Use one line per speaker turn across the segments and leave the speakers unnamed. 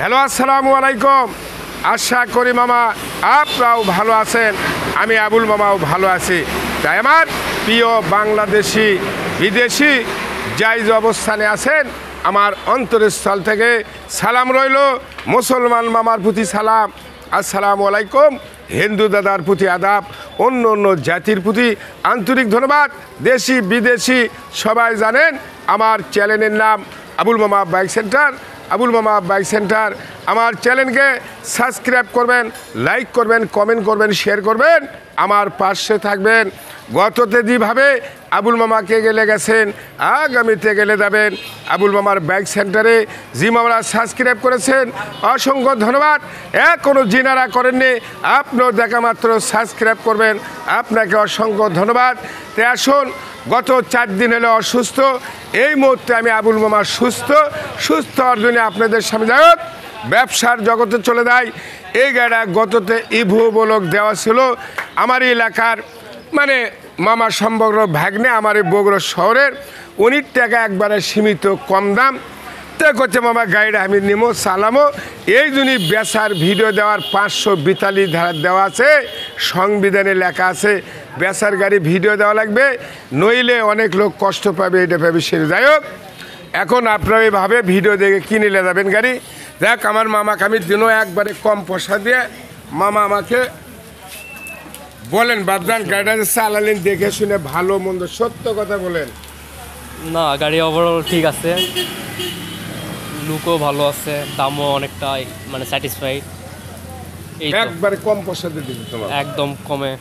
Hello, আসসালামু আলাইকুম। আশা করি মামা আপনারাও ভালো আছেন, আমি আবুল মামাও ভালো আছি। তাই আমার প্রিয় বাংলাদেশি, বিদেশি যাই যে অবস্থানে আছেন, আমার অন্তরস্থল থেকে সালাম রইল। মুসলমান মামার প্রতি সালাম। আসসালামু আলাইকুম, হিন্দু দাদার প্রতি আদাব, অন্য অন্য জাতির প্রতি আন্তরিক ধন্যবাদ। দেশি, বিদেশি সবাই জানেন, আমার চ্যানেলের নাম আবুল মামা বাইক সেন্টার, আবুল মামা বাইক সেন্টার। আমার চ্যানেলকে সাবস্ক্রাইব করবেন, লাইক করবেন, কমেন্ট করবেন, শেয়ার করবেন। আমার পাশে থাকবেন। গততে যেভাবে আবুল মামাকে গেলে গেছেন, আগামীতে গেলে যাবেন আবুল মামার বাইক সেন্টারে। জি মামলা সাবস্ক্রাইব করেছেন, অসংখ্য ধন্যবাদ। এখনও জিনারা করেননি, আপনিও দেখা মাত্র সাবস্ক্রাইব করবেন। আপনাকে অসংখ্য ধন্যবাদ। তাই আসুন গত চার দিন হলে অসুস্থ। এই মুহূর্তে আমি আবুল মামা সুস্থ। সুস্থ অর্জনে আপনাদের সামনে যাই ব্যবসার জগতে চলে যায় এই গাড়া গততে ইভু বলক দেওয়া ছিল। আমার এলাকার মানে মামা সম্ভগ্র ভাগ্নে, আমার এই বগুড়া শহরের, উনির টাকা একবারে সীমিত কম দাম। তে করছে মামা গাড়িটা আমি নিমো, চালামো। এই জন্যই বেচার ভিডিও দেওয়ার পাঁচশো বিতাল্লিশ ধারা দেওয়া আছে। সংবিধানে লেখা আছে বেচার গাড়ি ভিডিও দেওয়া লাগবে নইলে অনেক লোক কষ্ট পাবে এটা পাবে সে যাই হোক এখন আপনারা এইভাবে ভিডিও দেখে কিনে নিয়ে যাবেন গাড়ি? দেখ আমার মামাকে আমি দিনও একবারে কম পয়সা দিয়ে মামা আমাকে বলেন বাবদান গাড়িটা চালালেন দেখে শুনে ভালো মন্দ সত্য কথা বলেন।
না গাড়ি ওভারঅল ঠিক আছে। লুকও ভালো আছে দামও অনেকটা মানে স্যাটিসফাইড
একবারে কম পয়সা দিয়ে দিচ্ছি তোমার
একদম কমে।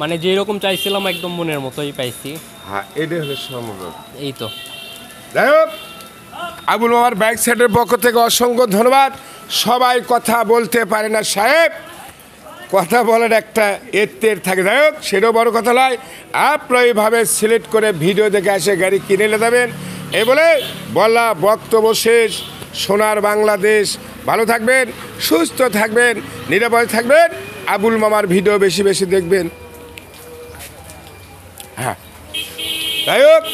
মানে যেই রকম চাইছিলাম একদম মনের মতোই পাইছি।
হ্যাঁ এটাই হলো সম্ভব
এই তো।
যাই হোক আবুল মামার বাইক সাইডের পক্ষ থেকে অসংখ্য ধন্যবাদ। সবাই কথা বলতে পারে না সাহেব। কথা বলার একটা এত্তের থাকে। যাই হোক সেটাও বড় কথা নয়। আপনারা এইভাবে সিলেক্ট করে ভিডিও দেখে এসে গাড়ি কিনে নিয়ে যাবেন। এই বলে বলা বক্তব্য শেষ। সোনার বাংলাদেশ। ভালো থাকবেন সুস্থ থাকবেন নিরাপদে থাকবেন। আবুল মামার ভিডিও বেশি বেশি দেখবেন। হ্যাঁ। যাই হোক,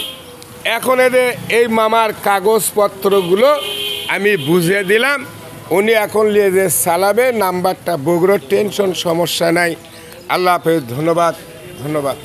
এখন এদের এই মামার কাগজপত্রগুলো আমি বুঝিয়ে দিলাম। উনি এখন নিয়ে যে চালাবে, নাম্বারটা বগুড়োর টেনশন সমস্যা নাই। আল্লাহ হাফেজ, ধন্যবাদ ধন্যবাদ।